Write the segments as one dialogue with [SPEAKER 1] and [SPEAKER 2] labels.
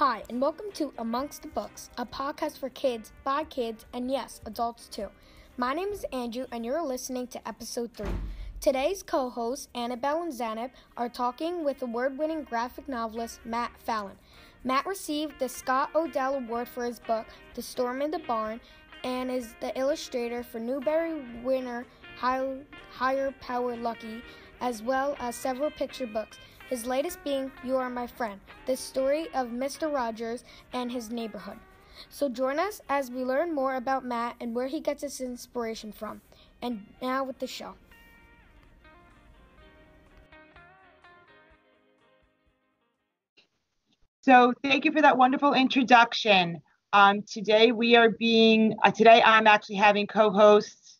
[SPEAKER 1] Hi, and welcome to Amongst the Books, a podcast for kids, by kids, and yes, adults too. My name is Andrew, and you're listening to episode 3. Today's co hosts, Annabelle and Zainab, are talking with award winning graphic novelist Matt Phelan. Matt received the Scott O'Dell Award for his book, The Storm in the Barn, and is the illustrator for Newbery winner Higher Power Lucky, as well as several picture books his latest being You Are My Friend, the story of Mr. Rogers and his neighborhood. So join us as we learn more about Matt and where he gets his inspiration from. And now with the show.
[SPEAKER 2] So thank you for that wonderful introduction. Um, today we are being, uh, today I'm actually having co-hosts.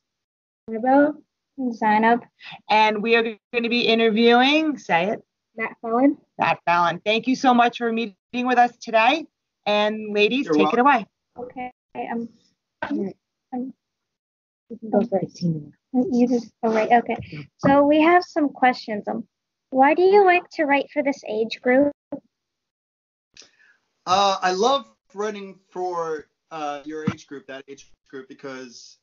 [SPEAKER 3] Annabelle and Zainab.
[SPEAKER 2] And we are going to be interviewing, say it.
[SPEAKER 3] Matt Phelan.
[SPEAKER 2] Matt Phelan. Thank you so much for meeting with us today. And ladies, You're take welcome. it away.
[SPEAKER 3] Okay. Um, um, oh, sorry. You just, oh, right. Okay. So we have some questions. Um, why do you like to write for this age group?
[SPEAKER 4] Uh, I love writing for uh, your age group, that age group, because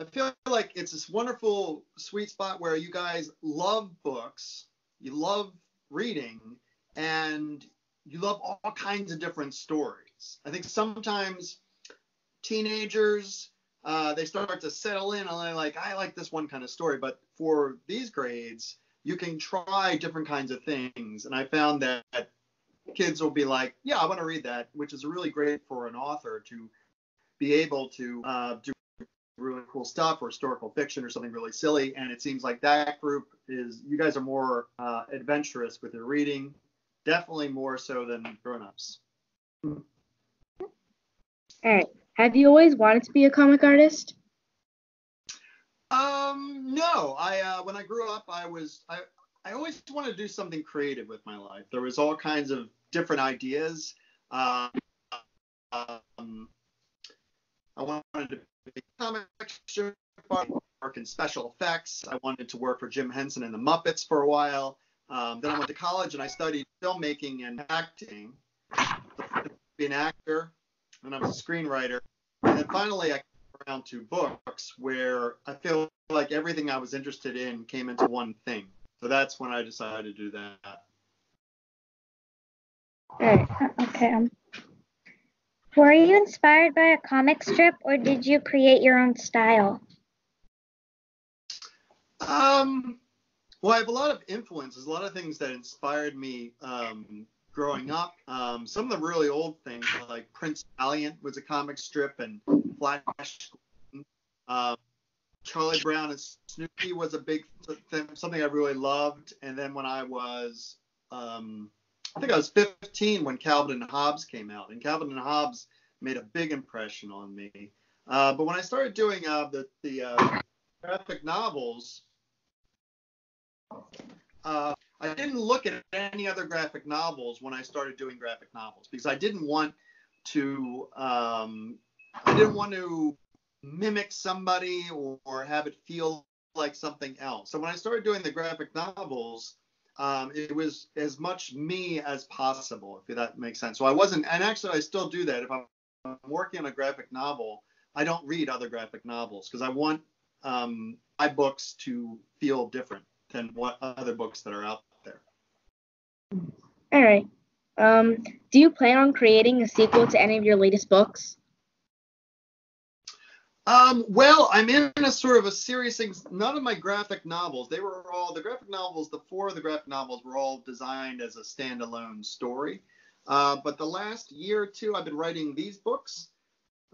[SPEAKER 4] I feel like it's this wonderful sweet spot where you guys love books you love reading, and you love all kinds of different stories. I think sometimes teenagers uh, they start to settle in and they're like, I like this one kind of story. But for these grades, you can try different kinds of things. And I found that kids will be like, yeah, I want to read that, which is really great for an author to be able to uh, do really cool stuff or historical fiction or something really silly. And it seems like that group is, you guys are more uh, adventurous with your reading, definitely more so than grown-ups.
[SPEAKER 5] All right. Have you always wanted to be a comic artist?
[SPEAKER 4] Um, no. I uh, when I grew up, I was I I always wanted to do something creative with my life. There was all kinds of different ideas. Uh, um, I wanted to comic strip work in special effects. I wanted to work for Jim Henson and the Muppets for a while. Um, then I went to college and I studied filmmaking and acting. Be an actor, and I was a screenwriter. And then finally, I came around to books where I feel like everything I was interested in came into one thing. So that's when I decided to do that.
[SPEAKER 3] Okay. Um, were you inspired by a comic strip or did you create your own style?
[SPEAKER 4] Um, well, I have a lot of influences, a lot of things that inspired me um, growing up. Um, some of the really old things, like Prince Valiant was a comic strip, and Flash. Um, Charlie Brown and Snoopy was a big thing, something I really loved. And then when I was um, I think I was 15 when Calvin and Hobbes came out, and Calvin and Hobbes made a big impression on me. Uh, but when I started doing uh, the, the uh, graphic novels, uh, I didn't look at any other graphic novels when I started doing graphic novels because I didn't want to um, I didn't want to mimic somebody or, or have it feel like something else. So when I started doing the graphic novels, um, it was as much me as possible, if that makes sense. So I wasn't, and actually I still do that. If I'm working on a graphic novel, I don't read other graphic novels because I want um, my books to feel different than what other books that are out there.
[SPEAKER 5] All right. Um, do you plan on creating a sequel to any of your latest books?
[SPEAKER 4] Um, well, I'm in a sort of a series thing. None of my graphic novels, they were all the graphic novels. The four of the graphic novels were all designed as a standalone story. Uh, but the last year or two, I've been writing these books,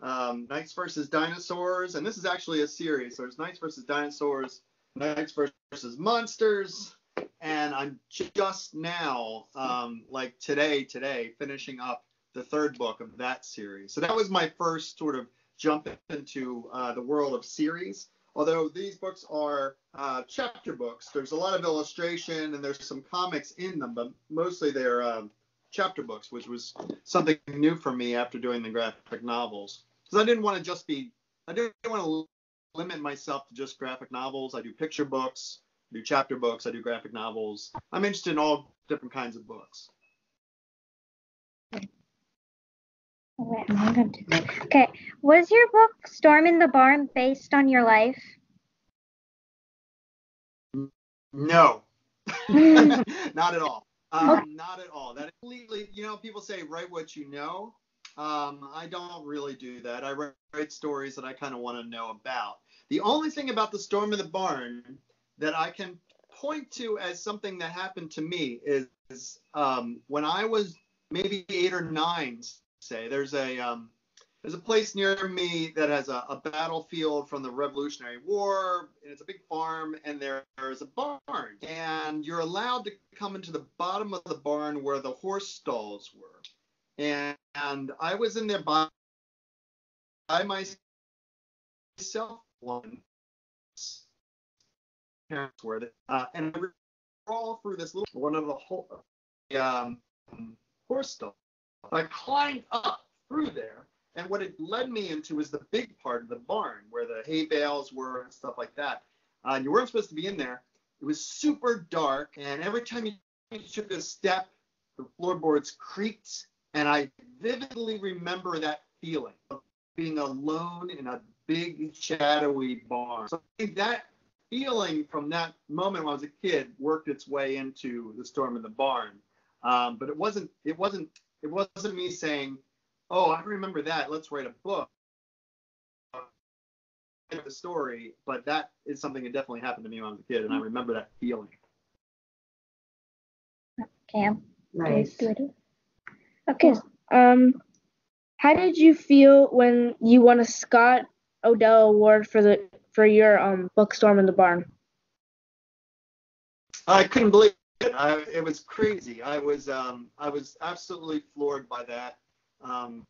[SPEAKER 4] um, Knights versus Dinosaurs, and this is actually a series. So there's Knights versus Dinosaurs, Knights versus Monsters, and I'm just now, um, like today, today, finishing up the third book of that series. So that was my first sort of jump into uh, the world of series. Although these books are uh, chapter books, there's a lot of illustration and there's some comics in them, but mostly they're uh, chapter books, which was something new for me after doing the graphic novels. Because I didn't want to just be, I didn't want to limit myself to just graphic novels. I do picture books, I do chapter books, I do graphic novels. I'm interested in all different kinds of books.
[SPEAKER 3] Wait, I'm gonna do Okay. Was your book Storm in the Barn based on your life?
[SPEAKER 4] No, not at all. Um, not at all. That completely, you know, people say write what you know. Um, I don't really do that. I write, write stories that I kind of want to know about. The only thing about the storm in the barn that I can point to as something that happened to me is um, when I was maybe eight or nine. Say there's a um, there's a place near me that has a, a, battlefield from the Revolutionary War, and it's a big farm, and there's a barn, and you're allowed to come into the bottom of the barn where the horse stalls were, and, and I was in there by, by myself once. Uh, and I crawl through this little one of the whole um, horse stalls. I climbed up through there and what it led me into was the big part of the barn where the hay bales were and stuff like that. Uh, you weren't supposed to be in there. It was super dark, and every time you took a step, the floorboards creaked. And I vividly remember that feeling of being alone in a big shadowy barn. So that feeling from that moment when I was a kid worked its way into the storm in the barn. Um, but it wasn't. It wasn't. It wasn't me saying, oh, I remember that. Let's write a book. The story, but that is something that definitely happened to me when I was a kid, and I remember that feeling.
[SPEAKER 3] Cam,
[SPEAKER 2] Nice.
[SPEAKER 3] Okay.
[SPEAKER 5] Um, how did you feel when you won a Scott O'Dell Award for the for your um book Storm in the Barn?
[SPEAKER 4] I couldn't believe it. I, it was crazy. I was um I was absolutely floored by that. Um,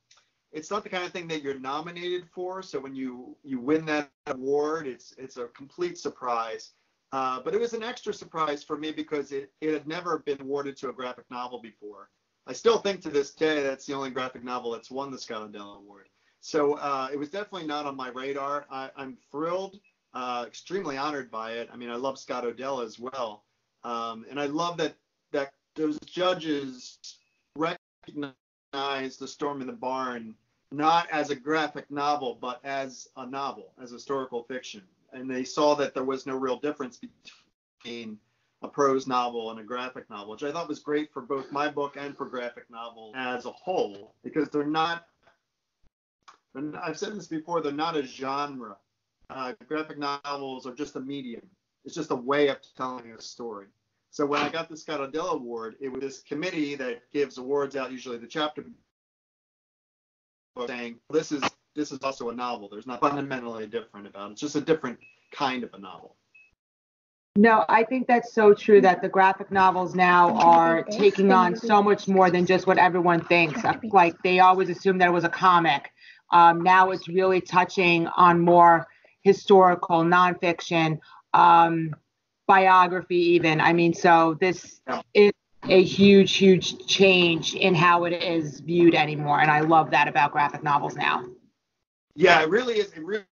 [SPEAKER 4] it's not the kind of thing that you're nominated for. So when you you win that award, it's it's a complete surprise. Uh, but it was an extra surprise for me because it, it had never been awarded to a graphic novel before. I still think to this day that's the only graphic novel that's won the Scott O'Dell Award. So uh, it was definitely not on my radar. I, am thrilled, uh, extremely honored by it. I mean, I love Scott O'Dell as well, um, and I love that that those judges recognize the Storm in the Barn not as a graphic novel, but as a novel, as historical fiction. And they saw that there was no real difference between a prose novel and a graphic novel, which I thought was great for both my book and for graphic novel as a whole, because they're not. And I've said this before. They're not a genre. Uh, graphic novels are just a medium. It's just a way of telling a story. So when I got the Scott O'Dell Award, it was this committee that gives awards out, usually the chapter saying this is this is also a novel. There's not fundamentally different about it. It's just a different kind of a novel.
[SPEAKER 2] No, I think that's so true that the graphic novels now are taking on so much more than just what everyone thinks. Like they always assume that it was a comic. Um, now it's really touching on more historical nonfiction. Um, biography even. I mean, so this is a huge, huge change in how it is viewed anymore, and I love that about graphic novels now.
[SPEAKER 4] Yeah, it really is. It really,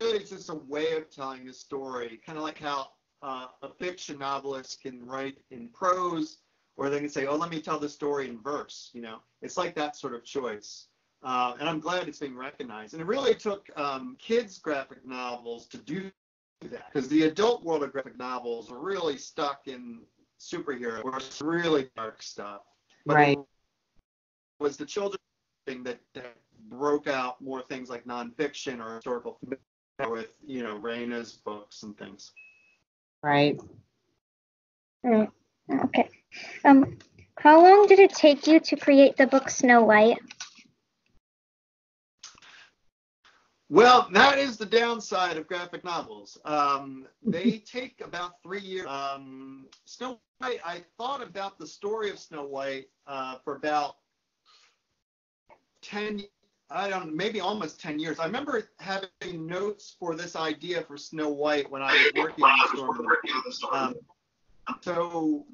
[SPEAKER 4] is just a way of telling a story, kind of like how uh, a fiction novelist can write in prose, or they can say, "Oh, let me tell the story in verse." You know, it's like that sort of choice. Uh, and I'm glad it's being recognized. And it really took um, kids' graphic novels to do that because the adult world of graphic novels are really stuck in superhero or really dark stuff. But
[SPEAKER 2] right.
[SPEAKER 4] It was the children thing that, that broke out more things like nonfiction or historical with you know Raina's books and things.
[SPEAKER 2] Right.
[SPEAKER 3] Right. Okay. Um, how long did it take you to create the book Snow White?
[SPEAKER 4] Well, that is the downside of graphic novels. Um, they take about three years. Um, Snow White, I thought about the story of Snow White uh, for about 10, I don't know, maybe almost 10 years. I remember having notes for this idea for Snow White when I was working on the story. Um, so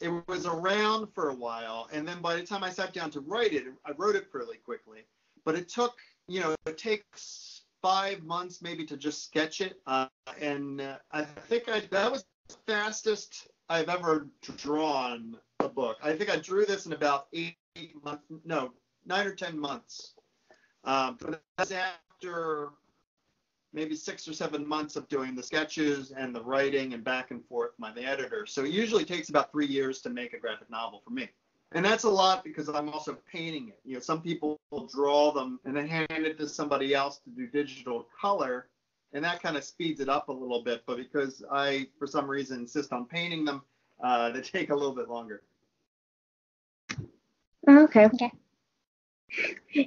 [SPEAKER 4] it was around for a while. And then by the time I sat down to write it, I wrote it fairly quickly. But it took you know, it takes five months maybe to just sketch it. Uh, and uh, I think I, that was the fastest I've ever drawn a book. I think I drew this in about eight, eight months, no, nine or 10 months. Um, but that's after maybe six or seven months of doing the sketches and the writing and back and forth with the editor. So it usually takes about three years to make a graphic novel for me. And that's a lot because I'm also painting it. You know, some people draw them and then hand it to somebody else to do digital color, and that kind of speeds it up a little bit. But because I, for some reason, insist on painting them, uh, they take a little bit longer.
[SPEAKER 5] Okay.
[SPEAKER 3] Okay.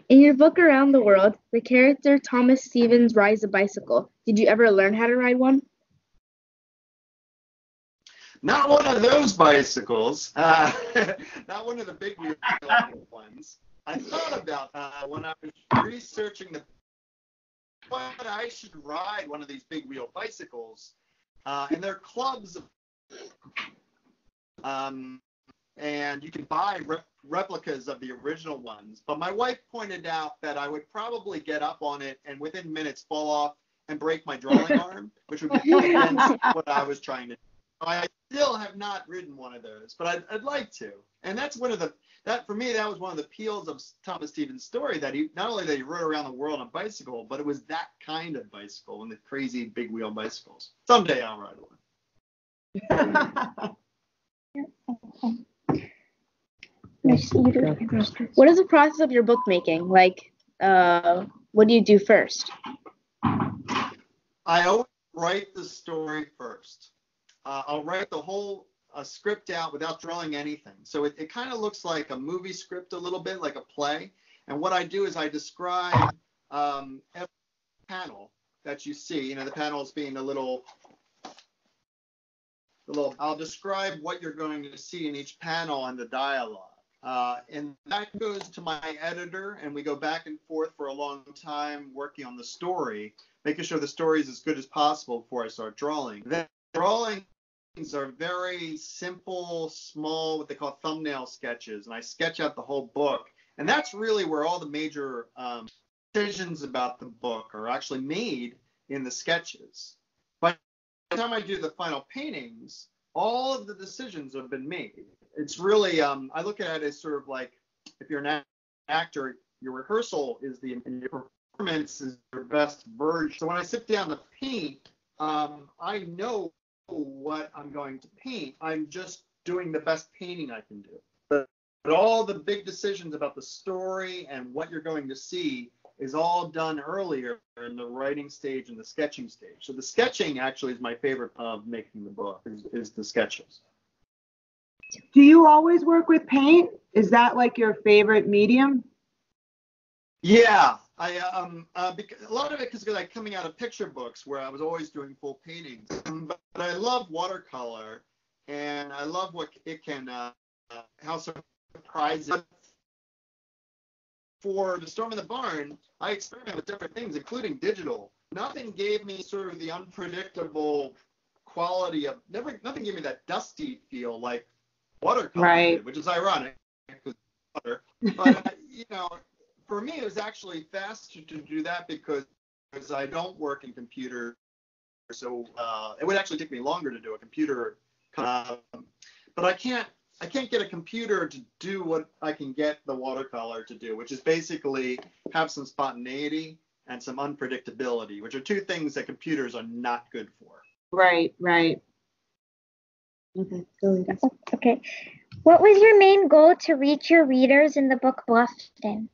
[SPEAKER 5] In your book Around the World, the character Thomas Stevens rides a bicycle. Did you ever learn how to ride one?
[SPEAKER 4] Not one of those bicycles. Uh, not one of the big wheel ones. I thought about uh, when I was researching the but I should ride one of these big wheel bicycles, uh, and they're clubs. Um, and you can buy rep- replicas of the original ones. But my wife pointed out that I would probably get up on it and within minutes fall off and break my drawing arm, which would be what I was trying to do. I still have not ridden one of those, but I'd, I'd like to. And that's one of the that for me that was one of the appeals of Thomas Stevens' story that he not only that he rode around the world on a bicycle, but it was that kind of bicycle, one of the crazy big wheel bicycles. Someday I'll ride one.
[SPEAKER 3] Yes, you do.
[SPEAKER 5] What is the process of your book making? Like, uh, what do you do first?
[SPEAKER 4] I always write the story first. Uh, I'll write the whole uh, script out without drawing anything. So it, it kind of looks like a movie script a little bit, like a play. And what I do is I describe um, every panel that you see. You know, the panels being a little, the little. I'll describe what you're going to see in each panel and the dialogue. Uh, and that goes to my editor, and we go back and forth for a long time working on the story, making sure the story is as good as possible before I start drawing. Then drawings are very simple, small, what they call thumbnail sketches, and I sketch out the whole book. And that's really where all the major um, decisions about the book are actually made in the sketches. By the time I do the final paintings, all of the decisions have been made. It's really, um, I look at it as sort of like if you're an actor, your rehearsal is the your performance is your best version. So when I sit down to paint, um, I know what I'm going to paint. I'm just doing the best painting I can do. But, but all the big decisions about the story and what you're going to see is all done earlier in the writing stage and the sketching stage. So the sketching actually is my favorite of making the book is, is the sketches.
[SPEAKER 2] Do you always work with paint? Is that like your favorite medium?
[SPEAKER 4] Yeah, I um uh, because, a lot of it is like coming out of picture books where I was always doing full paintings, but, but I love watercolor and I love what it can uh, how surprising. For the storm in the barn, I experimented with different things, including digital. Nothing gave me sort of the unpredictable quality of never. Nothing gave me that dusty feel like watercolor,
[SPEAKER 2] Right.
[SPEAKER 4] which is ironic because water. But uh, you know, for me, it was actually faster to do that because, because I don't work in computer. So uh, it would actually take me longer to do a computer. Um, but I can't I can't get a computer to do what I can get the watercolor to do, which is basically have some spontaneity and some unpredictability, which are two things that computers are not good for.
[SPEAKER 2] Right, right. Okay,
[SPEAKER 3] Okay. What was your main goal to reach your readers in the book Bluffton?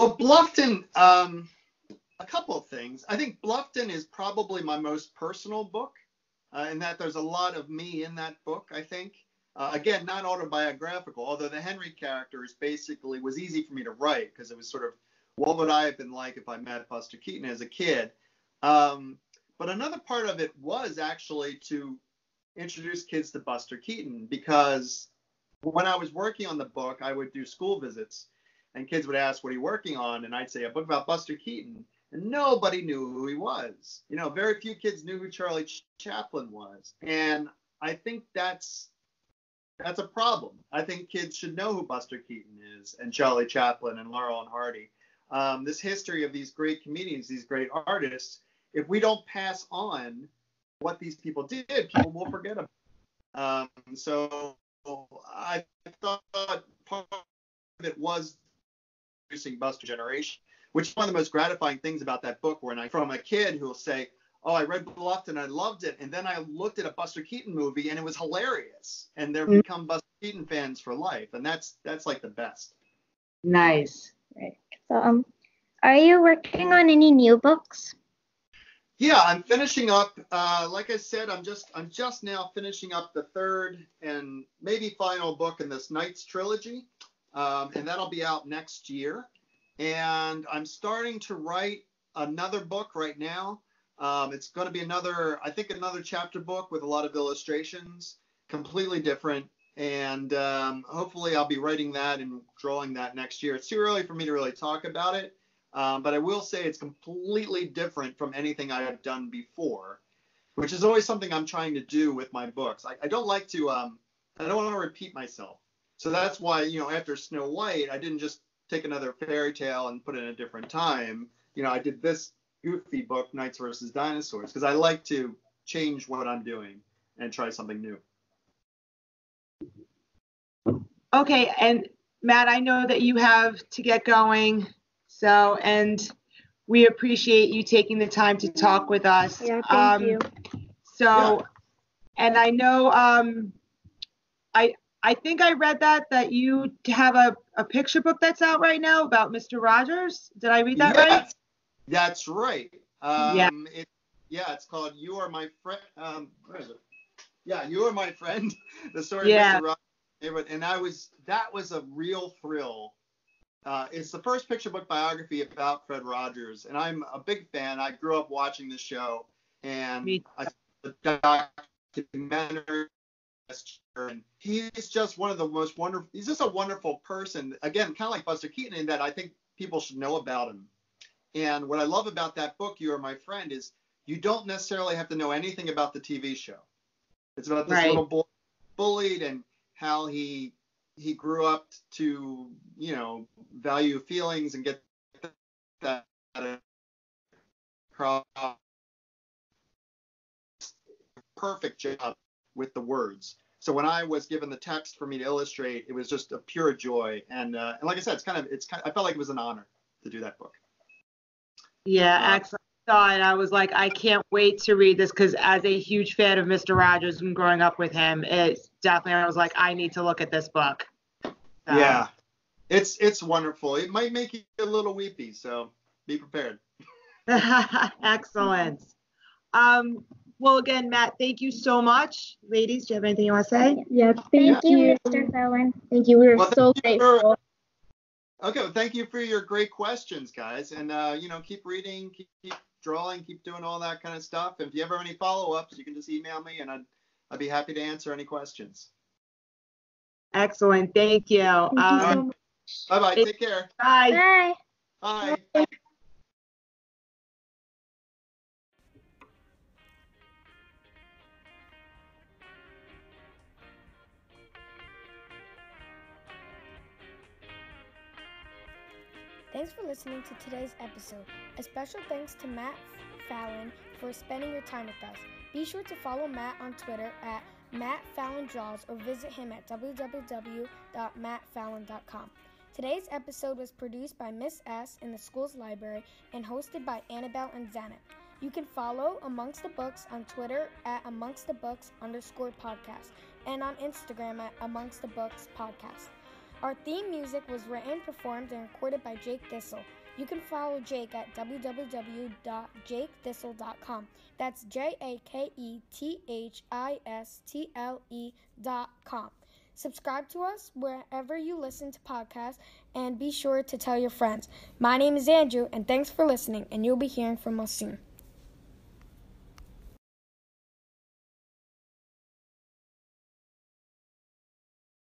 [SPEAKER 4] Well, Bluffton, um, a couple of things. I think Bluffton is probably my most personal book, uh, in that there's a lot of me in that book. I think. Uh, again, not autobiographical, although the Henry character is basically was easy for me to write because it was sort of what would I have been like if I met Buster Keaton as a kid. Um, but another part of it was actually to introduce kids to Buster Keaton because when I was working on the book, I would do school visits and kids would ask, What are you working on? And I'd say, A book about Buster Keaton. And nobody knew who he was. You know, very few kids knew who Charlie Ch- Chaplin was. And I think that's that's a problem. I think kids should know who Buster Keaton is and Charlie Chaplin and Laurel and Hardy. Um, this history of these great comedians, these great artists, if we don't pass on what these people did, people will forget them. Um, so I thought part of it was introducing Buster Generation, which is one of the most gratifying things about that book. When I from a kid who will say, "Oh, I read Bluffton I loved it," and then I looked at a Buster Keaton movie and it was hilarious, and they've
[SPEAKER 2] Mhm.
[SPEAKER 4] become Buster Keaton fans for life, and that's that's like the best.
[SPEAKER 2] Nice.
[SPEAKER 3] Right. So, um, are you working on any new books?
[SPEAKER 4] Yeah, I'm finishing up. Uh, like I said, I'm just I'm just now finishing up the third and maybe final book in this Knights trilogy, um, and that'll be out next year. And I'm starting to write another book right now. Um, it's going to be another, I think, another chapter book with a lot of illustrations, completely different. And um, hopefully, I'll be writing that and drawing that next year. It's too early for me to really talk about it. Um, but I will say it's completely different from anything I have done before, which is always something I'm trying to do with my books. I, I don't like to, um, I don't want to repeat myself. So that's why, you know, after Snow White, I didn't just take another fairy tale and put it in a different time. You know, I did this goofy book, Knights versus Dinosaurs, because I like to change what I'm doing and try something new.
[SPEAKER 2] Okay, and Matt, I know that you have to get going. So, and we appreciate you taking the time to talk with us.
[SPEAKER 3] Yeah, thank
[SPEAKER 2] Um,
[SPEAKER 3] you.
[SPEAKER 2] So, and I know, um, I, I think I read that, that you have a, a picture book that's out right now about Mr. Rogers. Did I read that right?
[SPEAKER 4] That's right. Um,
[SPEAKER 2] Yeah.
[SPEAKER 4] It, yeah, it's called "You Are My Friend." Um, where is it? Yeah, "You Are My Friend." The story
[SPEAKER 2] Yeah.
[SPEAKER 4] of Mr. Rogers. And I was that was a real thrill. Uh, it's the first picture book biography about Fred Rogers, and I'm a big fan. I grew up watching the show, and I the documentary. And he's just one of the most wonderful. He's just a wonderful person. Again, kind of like Buster Keaton, in that I think people should know about him. And what I love about that book, You Are My Friend, is you don't necessarily have to know anything about the TV show. It's about this
[SPEAKER 2] Right.
[SPEAKER 4] little boy bullied and how he he grew up to you know value feelings and get that across. perfect job with the words. So when I was given the text for me to illustrate, it was just a pure joy. And uh, and like I said, it's kind of it's kind I felt like it was an honor to do that book.
[SPEAKER 2] Yeah, excellent. I saw it. I was like, I can't wait to read this because as a huge fan of Mr. Rogers and growing up with him, it's definitely, I was like, I need to look at this book. So-
[SPEAKER 4] Yeah, it's it's wonderful. It might make you a little weepy, so be prepared.
[SPEAKER 2] Excellent. Um, well, again, Matt, thank you so much. Ladies, do you have anything you want to say?
[SPEAKER 5] Yeah,
[SPEAKER 3] Thank
[SPEAKER 5] thank
[SPEAKER 3] you,
[SPEAKER 5] you.
[SPEAKER 3] Mr. Phelan.
[SPEAKER 5] Thank you. We were
[SPEAKER 4] Well,
[SPEAKER 5] so
[SPEAKER 4] thank you for-
[SPEAKER 5] grateful.
[SPEAKER 4] Okay, well, thank you for your great questions, guys. And uh, you know, keep reading, keep, keep drawing, keep doing all that kind of stuff. And If you ever have any follow-ups, you can just email me, and I'd I'd be happy to answer any questions.
[SPEAKER 2] Excellent. Thank you.
[SPEAKER 3] Thank you
[SPEAKER 2] Um,
[SPEAKER 3] so.
[SPEAKER 4] Bye bye. Take care.
[SPEAKER 2] bye.
[SPEAKER 3] Bye.
[SPEAKER 4] Bye.
[SPEAKER 1] Thanks for listening to today's episode. A special thanks to Matt Phelan for spending your time with us. Be sure to follow Matt on Twitter at Matt Phelan Draws or visit him at www.mattphelan.com. Today's episode was produced by Miss S in the school's library and hosted by Annabelle and Zanet. You can follow Amongst the Books on Twitter at Amongst the Books underscore podcast and on Instagram at Amongst the Books podcast. Our theme music was written, performed, and recorded by Jake Thistle. You can follow Jake at www.jakethistle.com. That's J A K E T H I S T L E dot com. Subscribe to us wherever you listen to podcasts and be sure to tell your friends. My name is Andrew, and thanks for listening, and you'll be hearing from us soon.